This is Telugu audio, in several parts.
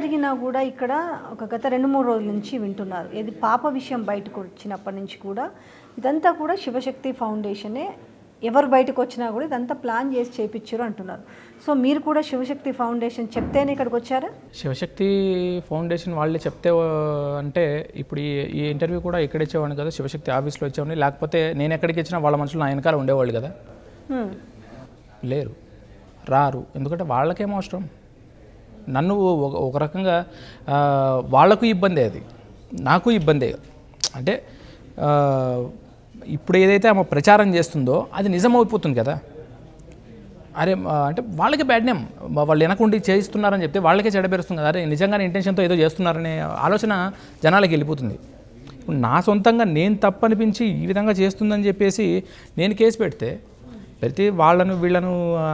జరిగినా కూడా ఇక్కడ ఒక గత రెండు మూడు రోజుల నుంచి వింటున్నారు. ఇది పాప విషయం బయటకు వచ్చినప్పటి నుంచి కూడా ఇదంతా కూడా శివశక్తి ఫౌండేషనే ఎవరు బయటకు వచ్చినా కూడా ఇదంతా ప్లాన్ చేసి చేపించారు అంటున్నారు. సో మీరు కూడా శివశక్తి ఫౌండేషన్ చెప్తేనే ఇక్కడికి వచ్చారా? శివశక్తి ఫౌండేషన్ వాళ్ళే చెప్తే అంటే ఇప్పుడు ఈ ఇంటర్వ్యూ కూడా ఇక్కడ ఇచ్చేవాడిని కదా శివశక్తి ఆఫీస్లో ఇచ్చేవాడిని. లేకపోతే నేను ఎక్కడికి ఇచ్చినా వాళ్ళ మనుషులు నా వెనకాల ఉండేవాళ్ళు కదా. లేరు. రారు. ఎందుకంటే వాళ్ళకేం అవసరం? నన్ను ఒక ఒక రకంగా వాళ్ళకు వాళ్ళకు ఇబ్బందే అది. నాకు ఇబ్బందే. అంటే ఇప్పుడు ఏదైతే ఆమె ప్రచారం చేస్తుందో అది నిజం అయిపోతుంది కదా. అరే అంటే వాళ్ళకి బ్యాడ్ నేమ్. వాళ్ళు వెనకుండి చేయిస్తున్నారని చెప్తే వాళ్ళకే చెడబెరుస్తుంది కదా. అరే నిజంగానే ఇంటెన్షన్తో ఏదో చేస్తున్నారనే ఆలోచన జనాలకి వెళ్ళిపోతుంది. ఇప్పుడు నా సొంతంగా నేను తప్పనిపించి ఈ విధంగా చేస్తుందని చెప్పేసి నేను కేసు పెడితే ప్రతి వాళ్ళను వీళ్ళను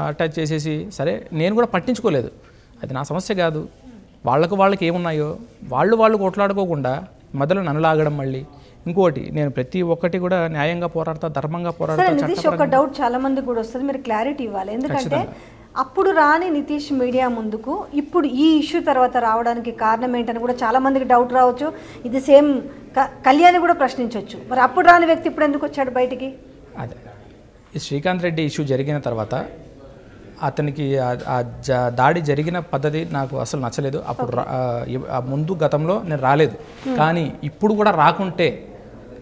అటాచ్ చేసేసి సరే నేను కూడా పట్టించుకోలేదు. అది నా సమస్య కాదు. వాళ్ళకు వాళ్ళకి ఏమున్నాయో వాళ్ళు వాళ్ళు కొట్లాడుకోకుండా మధ్యలో నన్ను లాగడం మళ్ళీ. ఇంకోటి నేను ప్రతి ఒక్కటి కూడా న్యాయంగా పోరాడతా ధర్మంగా పోరాడతా నితీష్ ఒక డౌట్ చాలా మంది కూడా వస్తుంది. మీరు క్లారిటీ ఇవ్వాలి. ఎందుకంటే అప్పుడు రాని నితీష్ మీడియా ముందుకు ఇప్పుడు ఈ ఇష్యూ తర్వాత రావడానికి కారణం ఏంటని కూడా చాలా మందికి డౌట్ రావచ్చు. ఇది సేమ్ కళ్యాణి కూడా ప్రశ్నించవచ్చు మరి అప్పుడు రాని వ్యక్తి ఇప్పుడు ఎందుకు వచ్చాడు బయటికి? అదే. శ్రీకాంత్ రెడ్డి ఇష్యూ జరిగిన తర్వాత అతనికి ఆ- దాడి జరిగిన పద్ధతి నాకు అసలు నచ్చలేదు. అప్పుడు ముందు గతంలో నేను రాలేదు. కానీ ఇప్పుడు కూడా రాకుంటే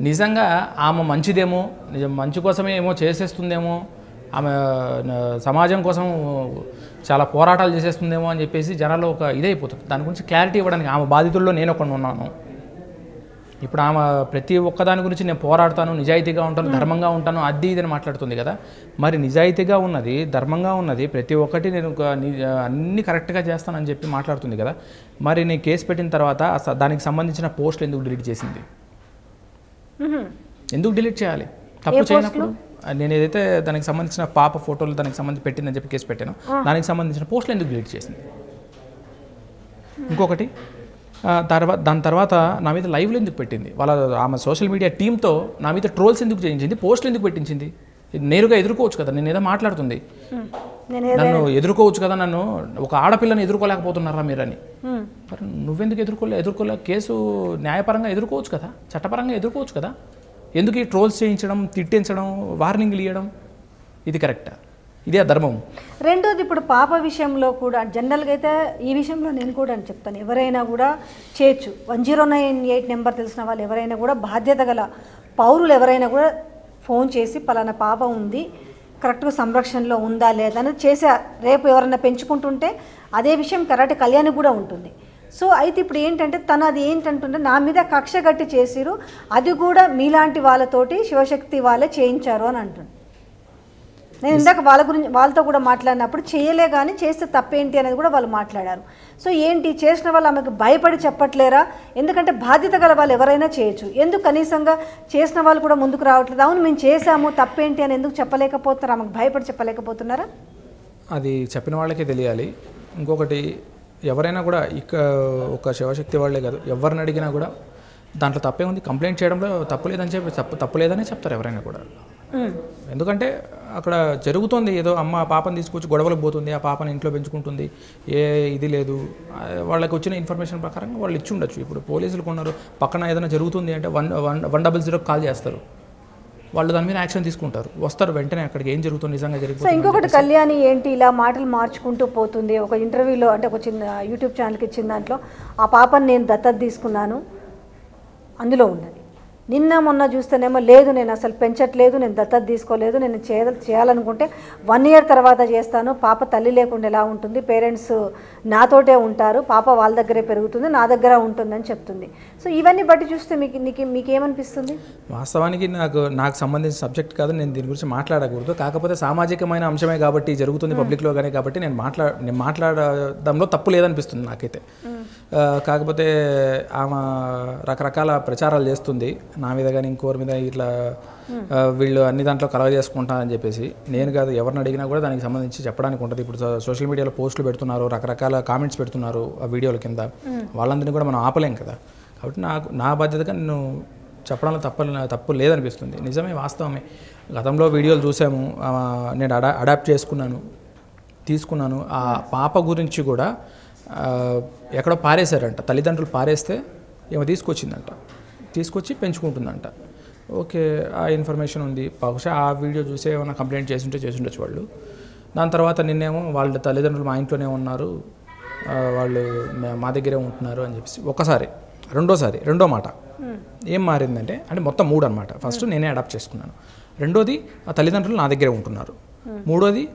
నిజంగా ఆమె మంచిదేమో నిజం మంచి కోసమే ఏమో చేసేస్తుందేమో ఆమె సమాజం కోసం చాలా పోరాటాలు చేసేస్తుందేమో అని చెప్పేసి జనాల్లో ఒక ఇదైపోతుంది. దాని గురించి క్లారిటీ ఇవ్వడానికి ఆమె బాధితుల్లో నేను ఒకడు ఉన్నాను. ఇప్పుడు ఆమె ప్రతి ఒక్కదాని గురించి నేను పోరాడతాను నిజాయితీగా ఉంటాను ధర్మంగా ఉంటాను అది ఇది మాట్లాడుతుంది కదా. మరి నిజాయితీగా ఉన్నది ధర్మంగా ఉన్నది ప్రతి ఒక్కటి నేను అన్ని కరెక్ట్గా చేస్తానని చెప్పి మాట్లాడుతుంది కదా. మరి నేను కేసు పెట్టిన తర్వాత దానికి సంబంధించిన పోస్టులు ఎందుకు డిలీట్ చేసింది. ఎందుకు డిలీట్ చేయాలి? తప్పు చేయనప్పుడు నేను ఏదైతే దానికి సంబంధించిన పాప ఫోటోలు దానికి సంబంధించి పెట్టిందని చెప్పి కేసు పెట్టాను దానికి సంబంధించిన పోస్టులు ఎందుకు డిలీట్ చేసింది? ఇంకొకటి ఆ, తర్వాత దాని తర్వాత నా మీద లైవ్లో ఎందుకు పెట్టింది? వాళ్ళ ఆమె సోషల్ మీడియా టీంతో నా మీద ట్రోల్స్ ఎందుకు చేయించింది? పోస్టులు ఎందుకు పెట్టించింది? నేరుగా ఎదుర్కోవచ్చు కదా నేను ఏదో మాట్లాడుతుంది. నన్ను ఎదుర్కోవచ్చు కదా నన్ను ఒక ఆడపిల్లని ఎదుర్కోలేకపోతున్నారా మీరని. మరి నువ్వెందుకు ఎదుర్కోలే ఎదుర్కోలే కేసు న్యాయపరంగా ఎదుర్కోవచ్చు కదా చట్టపరంగా ఎదుర్కోవచ్చు కదా. ఎందుకు ఈ ట్రోల్స్ చేయించడం తిట్టించడం వార్నింగ్లు ఇవ్వడం ఇది కరెక్టా? ఇదే ధర్మం. రెండోది ఇప్పుడు పాప విషయంలో కూడా జనరల్గా అయితే ఈ విషయంలో నేను కూడా అని చెప్తాను. ఎవరైనా కూడా చేయొచ్చు. One zero nine eight number తెలిసిన వాళ్ళు ఎవరైనా కూడా బాధ్యత గల పౌరులు ఎవరైనా కూడా ఫోన్ చేసి పలానా పాప ఉంది కరెక్ట్గా సంరక్షణలో ఉందా లేదా అని చేసే రేపు ఎవరైనా పెంచుకుంటుంటే అదే విషయం కరెక్ట్ కళ్యాణి కూడా ఉంటుంది. సో అయితే ఇప్పుడు ఏంటంటే తను అది ఏంటంటుంటే నా మీద కక్ష గట్టి చేసిరు అది కూడా మీలాంటి వాళ్ళతోటి శివశక్తి వాళ్ళే చేయించారు అని అంటుంది. నేను ఇందాక వాళ్ళ గురించి వాళ్ళతో కూడా మాట్లాడినప్పుడు చేయలే కానీ చేస్తే తప్పేంటి అనేది కూడా వాళ్ళు మాట్లాడారు. సో ఏంటి? చేసిన వాళ్ళు ఆమెకు భయపడి చెప్పట్లేరా? ఎందుకంటే బాధ్యత గల వాళ్ళు ఎవరైనా చేయొచ్చు. ఎందుకు కనీసంగా చేసిన వాళ్ళు కూడా ముందుకు రావట్లేదు? అవును మేము చేసాము తప్పేంటి అని ఎందుకు చెప్పలేకపోతున్నారు? ఆమెకు భయపడి చెప్పలేకపోతున్నారా? అది చెప్పిన వాళ్ళకే తెలియాలి. ఇంకొకటి ఎవరైనా కూడా ఇక ఒక శివశక్తి వాళ్ళే కాదు. ఎవరిని అడిగినా కూడా దాంట్లో తప్పే ఉంది. కంప్లైంట్ చేయడంలో తప్పు లేదని చెప్పి తప్పు తప్పు లేదని చెప్తారు ఎవరైనా కూడా. ఎందుకంటే అక్కడ జరుగుతుంది. ఏదో అమ్మ ఆ పాపని తీసుకొచ్చి గొడవలకు పోతుంది. ఆ పాపని ఇంట్లో పెంచుకుంటుంది. ఏ ఇది లేదు. వాళ్ళకి వచ్చిన ఇన్ఫర్మేషన్ ప్రకారంగా వాళ్ళు ఇచ్చి ఉండొచ్చు. ఇప్పుడు పోలీసులు కొన్నారు. పక్కన ఏదైనా జరుగుతుంది అంటే వన్ వన్ వన్ డబల్ జీరోకి కాల్ చేస్తారు. వాళ్ళు దాని మీద యాక్షన్ తీసుకుంటారు. వస్తారు వెంటనే అక్కడికి. ఏం జరుగుతుంది? నిజంగా సో జరిగిపోతుంది? ఇంకొకటి కళ్యాణి ఏంటి? ఇలా మాటలు మార్చుకుంటూ పోతుంది. ఒక ఇంటర్వ్యూలో అంటే ఒక చిన్న యూట్యూబ్ ఛానల్కి ఇచ్చిన దాంట్లో ఆ పాపని నేను దత్తత తీసుకున్నాను. అందులో ఉన్నది నిన్న మొన్న చూస్తేనేమో లేదు నేను అసలు పెంచట్లేదు నేను దత్తత తీసుకోలేదు నేను చేయ చేయాలనుకుంటే వన్ ఇయర్ తర్వాత చేస్తాను. పాప తల్లి లేకుండా ఎలా ఉంటుంది? పేరెంట్స్ నాతోటే ఉంటారు. పాప వాళ్ళ దగ్గరే పెరుగుతుంది నా దగ్గర ఉంటుందని చెప్తుంది. సో ఇవన్నీ బట్టి చూస్తే మీకు నీకు మీకేమనిపిస్తుంది? వాస్తవానికి నాకు నాకు సంబంధించిన సబ్జెక్ట్ కాదు నేను దీని గురించి మాట్లాడకూడదు. కాకపోతే సామాజికమైన అంశమే కాబట్టి జరుగుతుంది పబ్లిక్లో కానీ కాబట్టి నేను మాట్లా నేను మాట్లాడడంలో తప్పు లేదనిపిస్తుంది నాకైతే. కాకపోతే ఆమె రకరకాల ప్రచారాలు చేస్తుంది. నా మీద కానీ ఇంకోరి మీద ఇట్లా వీళ్ళు అన్ని దాంట్లో కలవ చేసుకుంటారని చెప్పేసి. నేను కాదు ఎవరిని అడిగినా కూడా దానికి సంబంధించి చెప్పడానికి ఉంటుంది. ఇప్పుడు సోషల్ మీడియాలో పోస్టులు పెడుతున్నారు రకరకాల కామెంట్స్ పెడుతున్నారు ఆ వీడియోల కింద. వాళ్ళందరినీ కూడా మనం ఆపలేం కదా. కాబట్టి నాకు నా బాధ్యతగా నేను చెప్పడంలో తప్ప తప్పు లేదనిపిస్తుంది. నిజమే వాస్తవమే. గతంలో వీడియోలు చూసాము. నేను అడా అడాప్ట్ చేసుకున్నాను తీసుకున్నాను. ఆ పాప గురించి కూడా ఎక్కడో పారేశారంట. తల్లిదండ్రులు పారేస్తే ఏమో తీసుకొచ్చిందంట. తీసుకొచ్చి పెంచుకుంటుందంట. ఓకే ఆ ఇన్ఫర్మేషన్ ఉంది. బహుశా ఆ వీడియో చూసే ఏమైనా కంప్లైంట్ చేసింటే చేసి ఉండొచ్చు వాళ్ళు. దాని తర్వాత నిన్నేమో వాళ్ళ తల్లిదండ్రులు మా ఇంట్లోనే ఉన్నారు. వాళ్ళు మే- మా దగ్గరే ఉంటున్నారు అని చెప్పేసి ఒకసారి రెండోసారి రెండో మాట. ఏం మారిందంటే అంటే మొత్తం మూడు అనమాట ఫస్ట్ నేనే అడాప్ట్ చేసుకున్నాను. రెండోది ఆ తల్లిదండ్రులు నా దగ్గరే ఉంటున్నారు. మూడోది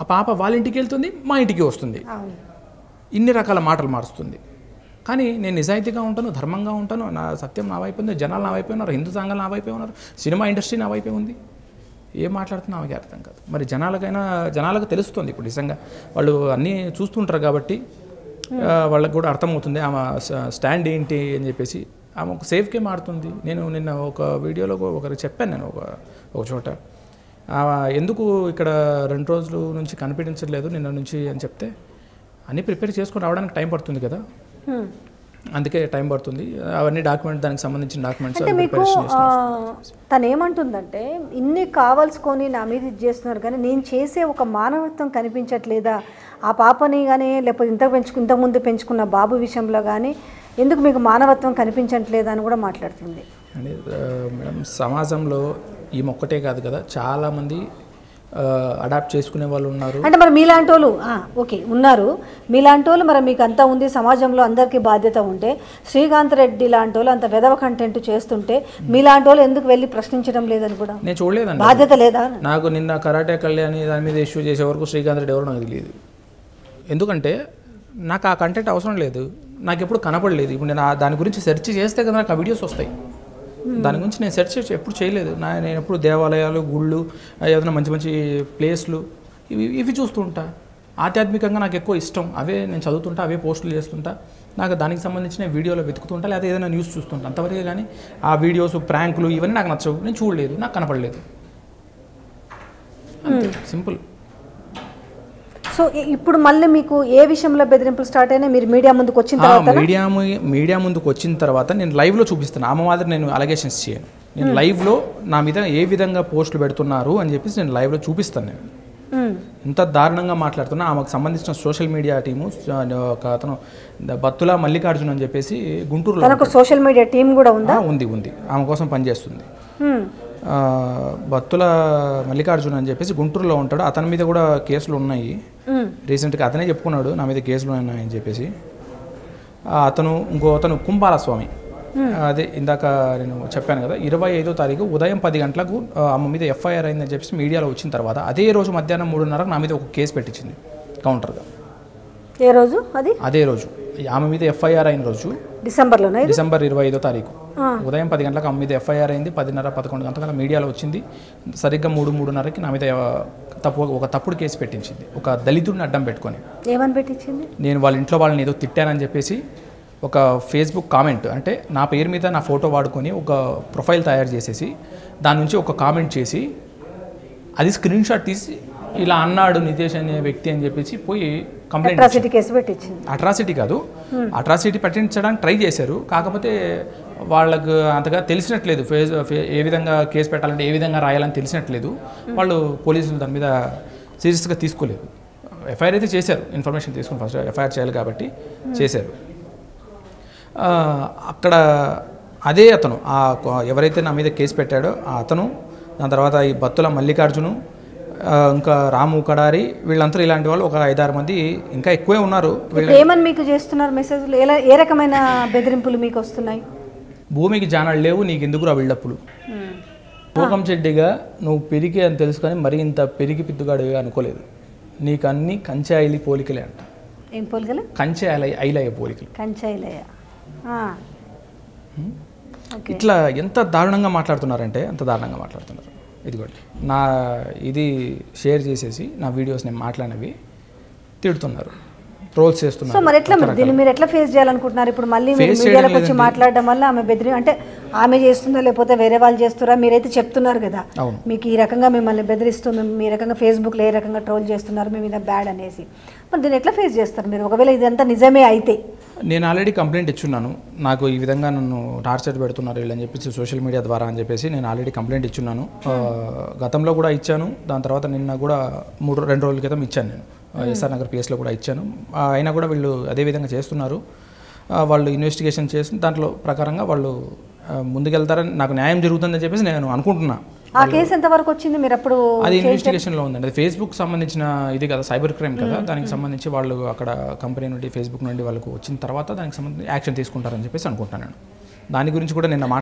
ఆ పాప వాళ్ళ ఇంటికి వెళ్తుంది మా ఇంటికి వస్తుంది. ఇన్ని రకాల మాటలు మారుస్తుంది. కానీ నేను నిజాయితీగా ఉంటాను ధర్మంగా ఉంటాను నా సత్యం నా వైపు ఉంది జనాలు నా వైపే ఉన్నారు హిందూ సంఘాలు నా వైపే ఉన్నారు సినిమా ఇండస్ట్రీ నా వైపే ఉంది. ఏం మాట్లాడుతున్నా ఆమెకి అర్థం కాదు. మరి జనాలకైనా జనాలకు తెలుస్తుంది ఇప్పుడు నిజంగా. వాళ్ళు అన్నీ చూస్తుంటారు కాబట్టి వాళ్ళకి కూడా అర్థమవుతుంది ఆమె స్టాండ్ ఏంటి అని చెప్పేసి. ఆమె ఒక సేఫ్కే మారుతుంది. నేను నిన్న ఒక వీడియోలో ఒకరికి చెప్పాను నేను ఒక ఒక చోట. ఎందుకు ఇక్కడ రెండు రోజుల నుంచి కనిపించట్లేదు నిన్న నుంచి అని చెప్తే అన్నీ ప్రిపేర్ చేసుకొని రావడానికి టైం పడుతుంది కదా. హ్మ్. అందుకే టైం పడుతుంది. అవన్నీ డాక్యుమెంట్ దానికి సంబంధించిన డాక్యుమెంట్స్ తను ఏమంటుందంటే ఇన్ని కావాల్సుకొని నా మీద ఇది చేస్తున్నారు కానీ నేను చేసే ఒక మానవత్వం కనిపించట్లేదా? ఆ పాపని కానీ లేకపోతే ఇంత పెంచుకు ఇంతకుముందు పెంచుకున్న బాబు విషయంలో కానీ ఎందుకు మీకు మానవత్వం కనిపించట్లేదా అని కూడా మాట్లాడుతుంది. మేడం సమాజంలో ఈ మొక్కటే కాదు కదా చాలామంది అడాప్ట్ చేసుకునే వాళ్ళు ఉన్నారు. అంటే మరి మీలాంటి వాళ్ళు ఓకే ఉన్నారు. మీలాంటి వాళ్ళు మరి మీకు అంతా ఉంది సమాజంలో అందరికీ బాధ్యత ఉంటే శ్రీకాంత్ రెడ్డి లాంటి వాళ్ళు అంత వెదవ కంటెంట్ చేస్తుంటే మీలాంటి వాళ్ళు ఎందుకు వెళ్ళి ప్రశ్నించడం లేదని కూడా? నేను చూడలేదండి. బాధ్యత లేదా? నాకు నిన్న కరాటే కళ్యాణి దాని మీద ఇష్యూ చేసే వరకు శ్రీకాంత్ రెడ్డి ఎవరో నాకు తెలియదు. ఎందుకంటే నాకు ఆ కంటెంట్ అవసరం లేదు. నాకు ఎప్పుడు కనపడలేదు. ఇప్పుడు నేను దాని గురించి సెర్చ్ చేస్తే కదా నాకు ఆ వీడియోస్ వస్తాయి. దాని గురించి నేను సెర్చ్ చేసి ఎప్పుడు చేయలేదు. నా నేను ఎప్పుడు దేవాలయాలు గుళ్ళు ఏదైనా మంచి మంచి ప్లేస్లు ఇవి ఇవి చూస్తుంటా ఆధ్యాత్మికంగా నాకు ఎక్కువ ఇష్టం. అవే నేను చదువుతుంటా అవే పోస్టులు చేస్తుంటా. నాకు దానికి సంబంధించిన వీడియోలు వెతుకుతుంటా లేదా ఏదైనా న్యూస్ చూస్తుంటా అంతవరకే కానీ ఆ వీడియోస్ ప్రాంకులు ఇవన్నీ నాకు నచ్చవు. నేను చూడలేదు నాకు కనపడలేదు. అంతే. సింపుల్. సో ఇప్పుడు మళ్ళీ మీకు ఏ విషయంలో బెదిరింపులు స్టార్ట్ అయినా మీరు మీడియా ముందుకు వచ్చిన తర్వాత? మీడియా మీడియా ముందుకు వచ్చిన తర్వాత నేను లైవ్లో చూపిస్తాను ఆమె మాదిరి నేను అలగేషన్స్ చేయను. నేను లైవ్లో నా మీద ఏ విధంగా పోస్టులు పెడుతున్నారు అని చెప్పేసి నేను లైవ్లో చూపిస్తాను నేను. ఎంత దారుణంగా మాట్లాడుతున్నా. ఆమెకు సంబంధించిన సోషల్ మీడియా టీము ఒక అతను బత్తుల మల్లికార్జున్ అని చెప్పేసి గుంటూరులో సోషల్ మీడియా టీం కూడా ఉందా? ఉంది ఉంది. ఆమె కోసం పనిచేస్తుంది. బత్తుల మల్లికార్జున్ అని చెప్పేసి గుంటూరులో ఉంటాడు. అతని మీద కూడా కేసులు ఉన్నాయి. రీసెంట్గా అతనే చెప్పుకున్నాడు నా మీద కేసులు ఉన్నాయని చెప్పేసి. అతను ఇంకో అతను కుంభాలస్వామి. అదే ఇందాక నేను చెప్పాను కదా ఇరవై ఐదో తారీఖు ఉదయం పది గంటలకు ఆమె మీద ఎఫ్ఐఆర్ అయిందని చెప్పేసి మీడియాలో వచ్చిన తర్వాత అదే రోజు మధ్యాహ్నం మూడున్నరకు నా మీద ఒక కేసు పెట్టించింది కౌంటర్గా. ఏ రోజు అది? అదే రోజు. ఆమె మీద ఎఫ్ఐఆర్ అయిన రోజు డిసెంబర్లోనే ఇది? డిసెంబర్ ఇరవై ఐదో తారీఖు. ఉదయం పది గంటలకు ఆమె మీద ఎఫ్ఐఆర్ అయింది పదిన్నర పదకొండు గంటల మీడియాలో వచ్చింది. సరిగ్గా మూడు మూడున్నరకి నా మీద తప్పు ఒక తప్పుడు కేసు పెట్టించింది. ఒక దళితుడిని అడ్డం పెట్టుకొని. ఏమని పెట్టించింది? నేను వాళ్ళ ఇంట్లో వాళ్ళని ఏదో తిట్టానని చెప్పేసి ఒక ఫేస్బుక్ కామెంట్ అంటే నా పేరు మీద నా ఫోటో వాడుకొని ఒక ప్రొఫైల్ తయారు చేసేసి దాని నుంచి ఒక కామెంట్ చేసి అది స్క్రీన్ షాట్ తీసి ఇలా అన్నాడు నితేష్ అనే వ్యక్తి అని చెప్పేసి పోయి కంప్లైంట్ అట్రాసిటీ కేసు పెట్టించింది. అట్రాసిటీ కాదు అట్రాసిటీ పట్టించడానికి ట్రై చేశారు. కాకపోతే వాళ్ళకు అంతగా తెలిసినట్లేదు. ఫేజ్ ఏ విధంగా కేసు పెట్టాలంటే ఏ విధంగా రాయాలని తెలిసినట్లేదు. వాళ్ళు పోలీసులు దాని మీద సీరియస్గా తీసుకోలేదు. ఎఫ్ఐఆర్ అయితే చేశారు. ఇన్ఫర్మేషన్ తీసుకుని ఫస్ట్ ఎఫ్ఐఆర్ చేయాలి కాబట్టి చేశారు. ఆ, అక్కడ అదే అతను ఎవరైతే నా మీద కేసు పెట్టాడో ఆ అతను దాని తర్వాత ఈ బత్తుల మల్లికార్జును ఇంకా రాము కడారి వీళ్ళంతా ఇలాంటి వాళ్ళు ఒక ఐదారు మంది ఇంకా ఎక్కువే ఉన్నారు. ఏమని మీకు చేస్తున్నారు మెసేజ్లు ఎలా ఏ రకమైన బెదిరింపులు మీకు వస్తున్నాయి? భూమికి జానాలు లేవు నీకు ఎందుకురా బిల్డప్పులు భూకం చెడ్డిగా నువ్వు పెరిగి అని తెలుసుకొని మరీ ఇంత పెరిగి పిద్దుగాడిగా అనుకోలేదు. నీకు అన్ని కంచె ఐలి పోలికలే అంట. ఏం పోలికలు? కంచె ఐల ఐలయ్య పోలికలు. కంచాయిలయ్య ఓకే. ఇట్లా ఎంత దారుణంగా మాట్లాడుతున్నారంటే అంత దారుణంగా మాట్లాడుతున్నారు. ఇదిగోండి. నా ఇది షేర్ చేసేసి నా వీడియోస్ నేను మాట్లాడినవి తిడుతున్నారు. ట్రోల్స్ సో చేస్తున్నారు మరి ఎట్లా దీన్ని మీరు ఎట్లా ఫేస్ చేయాలనుకుంటున్నారు? ఇప్పుడు మళ్ళీ మీడియాలోకి వచ్చి మాట్లాడడం వల్ల ఆమె బెదిరి అంటే ఆమె చేస్తుందా లేకపోతే వేరే వాళ్ళు చేస్తారా? మీరైతే చెప్తున్నారు కదా. మీకు ఈ రకంగా మిమ్మల్ని బెదిరిస్తూ మేము మీ రకంగా ఫేస్బుక్లో ఏ రకంగా ట్రోల్ చేస్తున్నారు మీ మీద బ్యాడ్ అనేసి. మరి దీన్ని ఎట్లా ఫేస్ చేస్తారు మీరు? ఒకవేళ ఇదంతా నిజమే అయితే. నేను ఆల్రెడీ కంప్లైంట్ ఇచ్చున్నాను. నాకు ఈ విధంగా నన్ను టార్చర్ పెడుతున్నారు వీళ్ళని చెప్పేసి సోషల్ మీడియా ద్వారా అని చెప్పేసి నేను ఆల్రెడీ కంప్లైంట్ ఇచ్చున్నాను. ఆ, గతంలో కూడా ఇచ్చాను. దాని తర్వాత నిన్న కూడా మూడు రెండు రోజుల క్రితం ఇచ్చాను నేను. ఎస్ఆర్ నగర్ పిఎస్లో కూడా ఇచ్చాను. అయినా కూడా వీళ్ళు అదే విధంగా చేస్తున్నారు. వాళ్ళు ఇన్వెస్టిగేషన్ చేసి దాంట్లో ప్రకారంగా వాళ్ళు ముందుకెళ్తారని నాకు న్యాయం జరుగుతుందని చెప్పేసి నేను అనుకుంటున్నా. ఆ కేసు ఎంతవరకు వచ్చింది? మీరు అప్పుడు అది ఇన్వెస్టిగేషన్లో ఉందండి. అది ఫేస్బుక్ సంబంధించిన ఇది కదా సైబర్ క్రైమ్ కదా. దానికి సంబంధించి వాళ్ళు అక్కడ కంపెనీ నుండి ఫేస్బుక్ నుండి వాళ్ళకు వచ్చిన తర్వాత దానికి సంబంధించి యాక్షన్ తీసుకుంటారని చెప్పేసి అనుకుంటాను నేను. దాని గురించి కూడా నిన్న